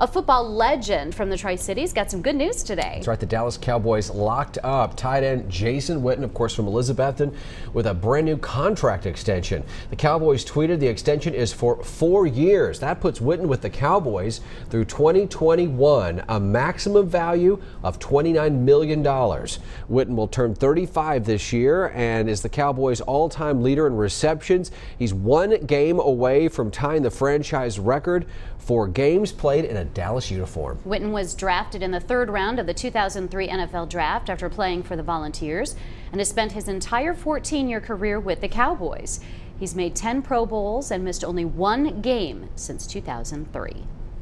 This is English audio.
A football legend from the Tri Cities got some good news today. That's right. The Dallas Cowboys locked up tight end Jason Witten, of course, from Elizabethton, with a brand new contract extension. The Cowboys tweeted the extension is for four years. That puts Witten with the Cowboys through 2021, a maximum value of $29 million. Witten will turn 35 this year and is the Cowboys' all time leader in receptions. He's one game away from tying the franchise record for games played in a Dallas uniform. Witten was drafted in the third round of the 2003 NFL Draft after playing for the Volunteers and has spent his entire 14 year career with the Cowboys. He's made 10 Pro Bowls and missed only one game since 2003.